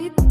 You.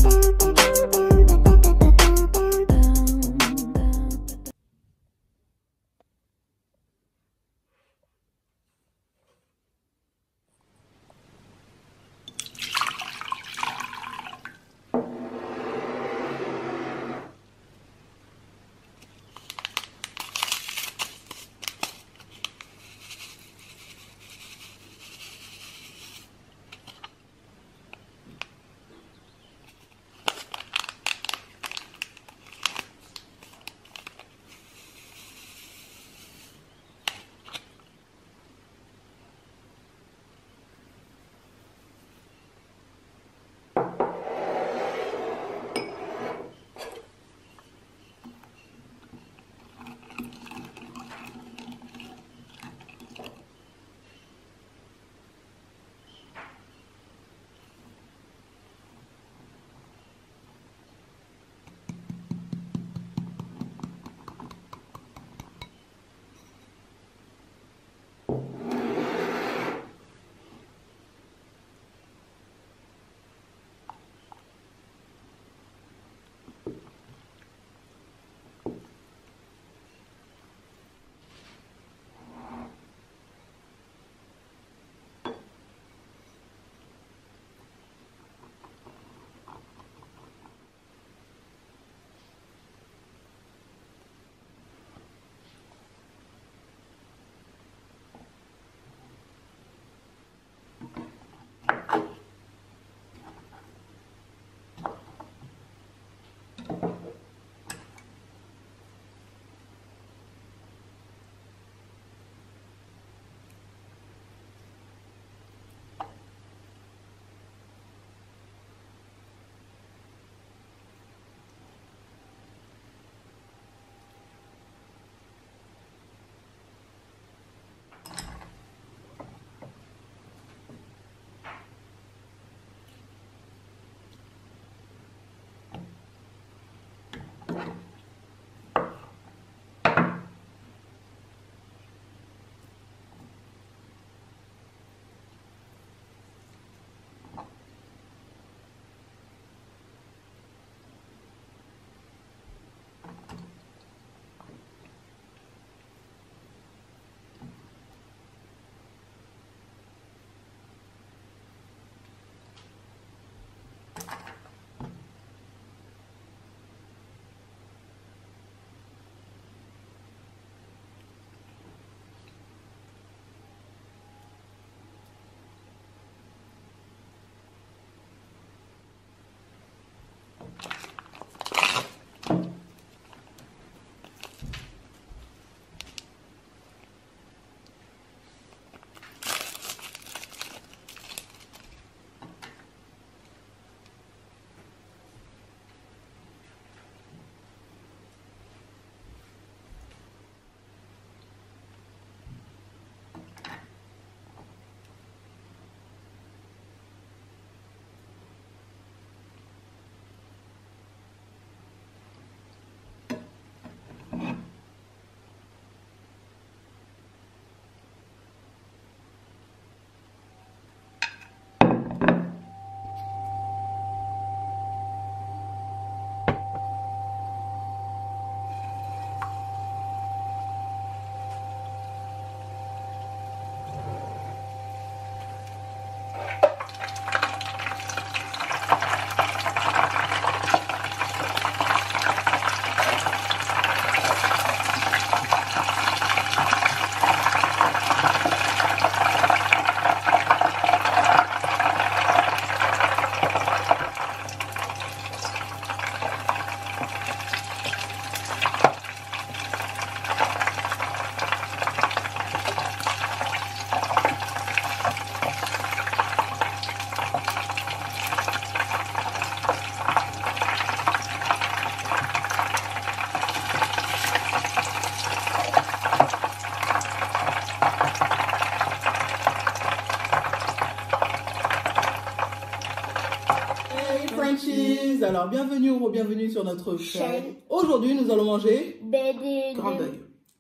Alors, bienvenue ou bienvenue sur notre chaîne. Aujourd'hui, nous allons manger des,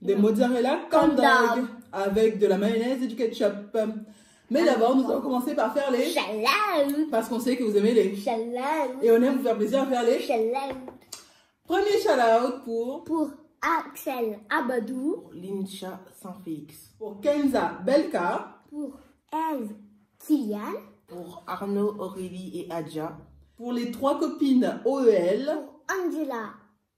des mozzarella corn dog avec de la mayonnaise et du ketchup. Mais d'abord, nous allons commencer par faire les... Shout Parce qu'on sait que vous aimez les... Shout Et on aime vous faire plaisir à faire les... Shout Premier shout-out pour... Pour Axel Abadou. Pour Lincha Saint-Félix. Pour Kenza Belka. Pour Eve Kylian. Pour Arnaud, Aurélie et Adja. Pour les trois copines OEL. Pour Angela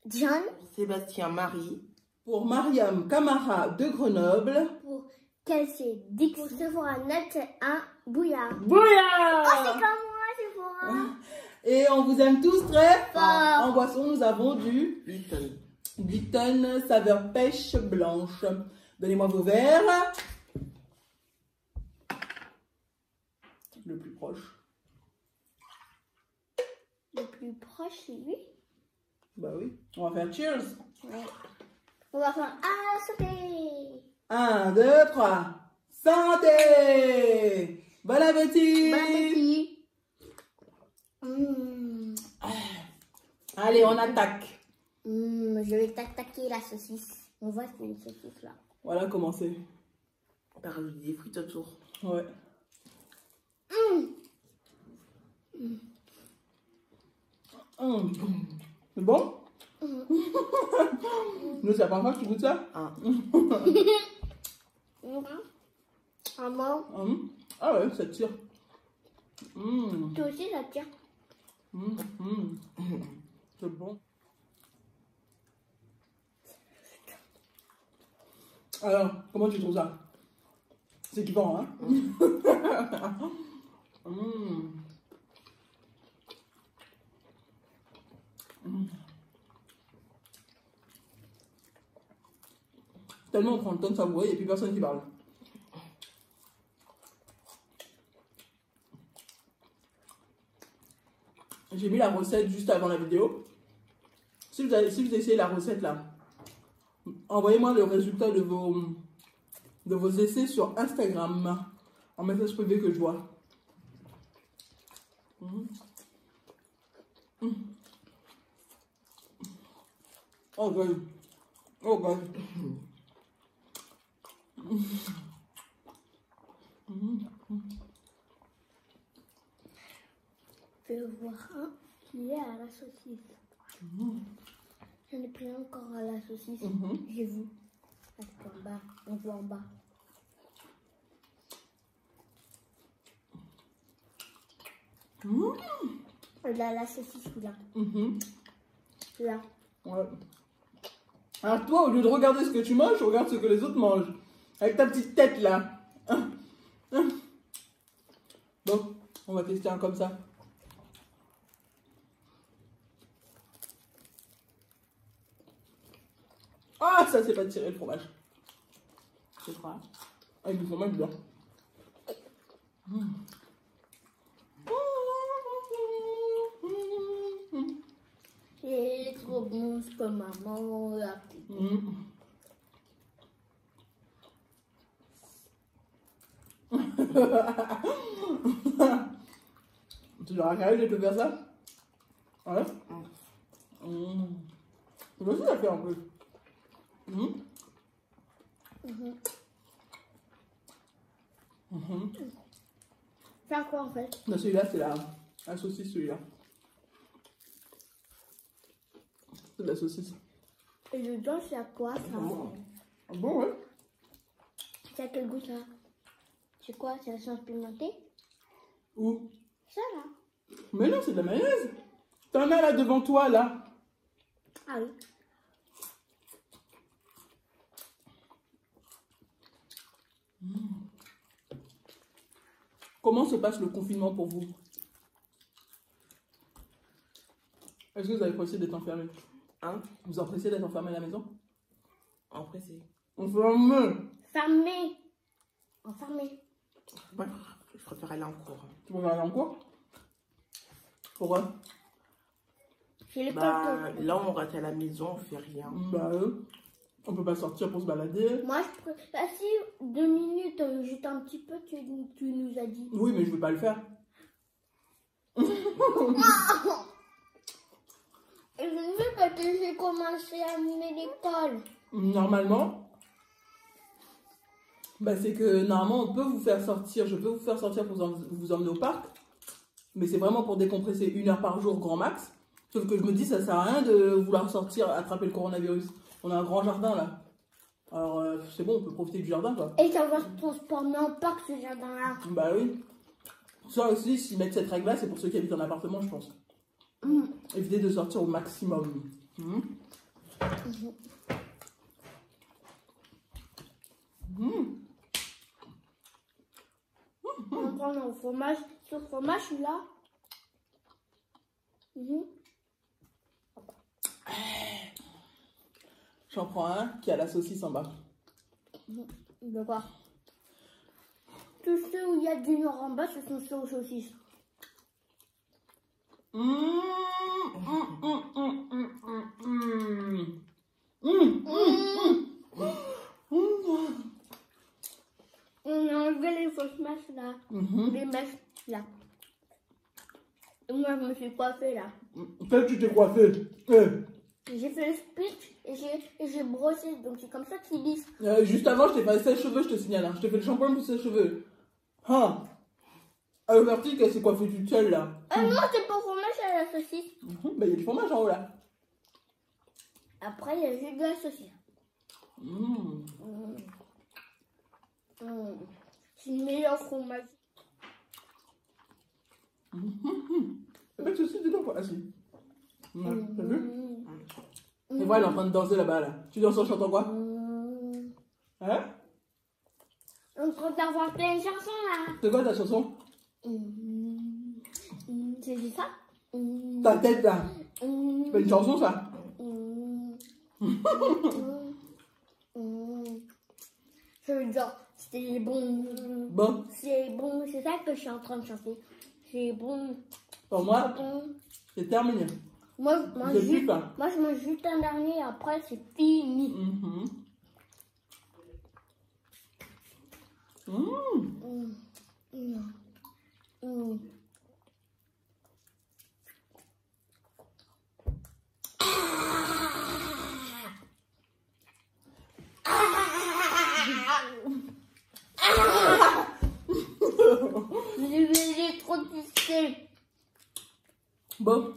John. Pour Sébastien Marie. Pour Mariam Camara de Grenoble. Pour Kelsey Dix. Pour Sephora Net 1 Bouillard. Oh, Bouillard c'est comme moi, Sephora. Et on vous aime tous très Fort. En boisson, nous avons du Litton. Lipton saveur pêche blanche. Donnez-moi vos verres. Le plus proche. Le plus proche, c'est lui. Bah oui. On va faire cheers. Ouais. On va faire Ah, sauter. Un, deux, trois. Santé Bon appétit Bon appétit. Mmh. Allez, on attaque. Mmh, je vais t'attaquer la saucisse. On voit c'est une saucisse là. Voilà comment c'est. T'as rajouté des frites autour. Ouais. Mmh. C'est bon? Nous, c'est la première fois que tu goûtes ça? Ah. Mmh. Maman, Mmh. Ah ouais, ça tire. Mmh. toi aussi ça. Mmh. Mmh. C'est bon. Alors, comment tu trouves ça? C'est kiffant, hein? Mmh. Mmh. Tellement on prend le temps de savourer, a plus personne qui parle. J'ai mis la recette juste avant la vidéo. Si vous, avez, si vous essayez la recette là, envoyez-moi le résultat de vos, de vos essais sur Instagram en message privé que je vois. Mhm. Mhm. Oh. Oh. Je vais voir un qui est à la saucisse. J'en ai pris encore à la saucisse. Mhm. J'ai vu. Qu'en bas, on voit en bas. Mhm. Là, la saucisse, là. Là. Alors toi, au lieu de regarder ce que tu manges, regarde ce que les autres mangent. Avec ta petite tête là. Bon, on va tester un comme ça. Ah, ça c'est pas tiré le fromage. C'est quoi Avec du fromage blanc. C'est trop bon, ce que maman a. Mm. tu leur as carré de te faire ça Ouais mm. Moi aussi, ça fait un peu. Mm. Mhm. Mhm. Faire quoi en fait? Non, celui-là, c'est la, la saucisse, celui-là. C'est de la saucisse. Et dedans, c'est à quoi ça? Bon. Ah bon, ouais C'est à quel goût ça? C'est quoi C'est la sauce pimentée Où Ça là Mais non, c'est de la mayonnaise. T'en as là devant toi, là. Ah oui. Comment se passe le confinement pour vous? Est-ce que vous avez apprécié d'être enfermé? Hein? Vous appréciez d'être enfermé à la maison? C'est. Enfermé Fermé Enfermé. Ouais, je préfère aller en cours. Tu peux aller en cours? Pourquoi? J'ai les Bah, là, on reste à la maison, on fait rien. Bah, euh, on peut pas sortir pour se balader. Moi, je pré- Bah, si deux minutes, euh, juste un petit peu, tu, tu nous as dit. Oui, mais je veux pas le faire. Je ne veux pas que j'ai commencé à mener l'école. Normalement, Bah, c'est que normalement, on peut vous faire sortir, je peux vous faire sortir pour vous en- vous emmener au parc. Mais c'est vraiment pour décompresser une heure par jour, grand max. Sauf que je me dis, ça sert à rien de vouloir sortir, attraper le coronavirus. On a un grand jardin là. Alors, euh, c'est bon, on peut profiter du jardin quoi. Et ça va se transformer en parc ce jardin-là. Bah oui. Ça aussi, s'ils mettent cette règle là, c'est pour ceux qui habitent en appartement, je pense. Mm. Évitez de sortir au maximum. Mhm. Mhm. On va prendre au fromage. Ce fromage là. Mhm. J'en prends un qui a la saucisse en bas. De quoi Tous ceux où il y a du noir en bas, ce sont ceux aux saucisses. Mmh, mmh, mmh, mmh. Mmh, mmh, mmh. On a enlevé les fausses mèches là. Mhm. Les mèches là. Et moi, je me suis coiffée là. Que tu t'es coiffé. Eh, J'ai fait le speech et j'ai brossé. Donc c'est comme ça qu'ils disent. euh, juste avant, je t'ai fait sèche-cheveux, je te signale. hein. Je t'ai fait le shampoing pour sèche-cheveux. Hein Elle est partie qu'elle s'est coiffée toute seule là. Ah non, c'est pas au fromage, c'est à la saucisse. Bah, il y a du fromage en haut là. Après, il y a juste de la saucisse. Mmh. Mm. Mm. C'est le meilleur fromage. Pas de saucisse dedans quoi. Ah si. Ouais, T'as vu Mm. Et voilà, elle est en train de danser là-bas là. Tu danses en chantant quoi Mm. Hein On peut inventer une chanson là. C'est quoi ta chanson Mm. Mm. C'est ça Mm. Ta tête là. Mm. C'est pas une chanson ça Mm. Mm. Mm. Je veux dire, c'est bon. Bon, C'est bon, c'est ça que je suis en train de chanter. C'est bon. Pour moi, c'est terminé. Moi, je mange juste, pas. moi, je mange juste un dernier, après c'est fini. Mhm. Mmh. Mm. Mm. Mm. J'ai j'ai trop touché. Bon,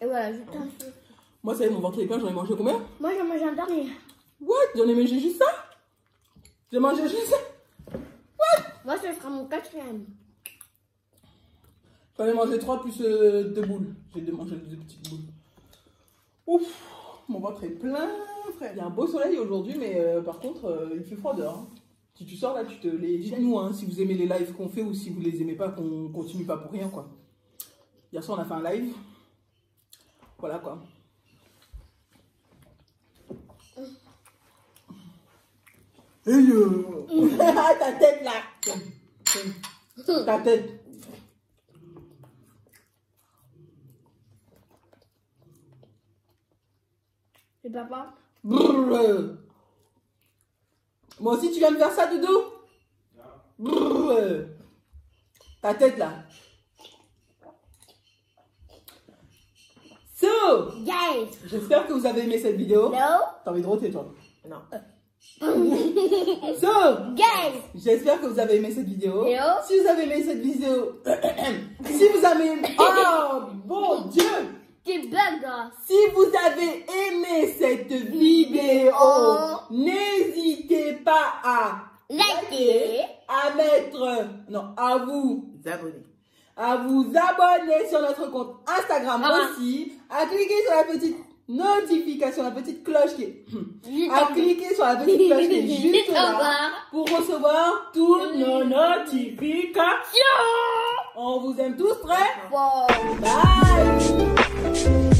Et voilà, juste un peu. Est, mon ventre est plein, j'en ai mangé combien? Moi, j'ai mangé un dernier. What? J'en ai mangé juste ça J'ai mangé juste ça Moi, ce sera mon quatrième. J'en ai mangé trois plus euh, deux boules. J'ai mangé deux petites boules. Ouf, mon ventre est plein, frère. Il y a un beau soleil aujourd'hui, mais euh, par contre, euh, il fait froid dehors. hein. Si tu sors là, tu te les. Dites-nous hein, si vous aimez les lives qu'on fait ou si vous les aimez pas, qu'on continue pas pour rien, quoi. Hier soir, on a fait un live. Voilà, quoi. Euh... Ta tête là. Ta tête C'est papa Brrr. Moi aussi, tu viens me faire ça, Doudou? Brrr. Ta tête, là. So, Guys j'espère que vous avez aimé cette vidéo. No T'as envie de roter, toi? Non. So, Guys j'espère que vous avez aimé cette vidéo. Si vous avez aimé cette vidéo... si vous avez aimé... Oh, bon Dieu bugs Si vous avez aimé cette vidéo, n'hésitez pas à Likez à mettre, non, à vous, abonnez. à vous abonner sur notre compte Instagram Ah. aussi, à cliquer sur la petite notification, la petite cloche qui est, à cliquer sur la petite cloche qui est juste là pour recevoir toutes nos notifications. On vous aime tous très. Bye.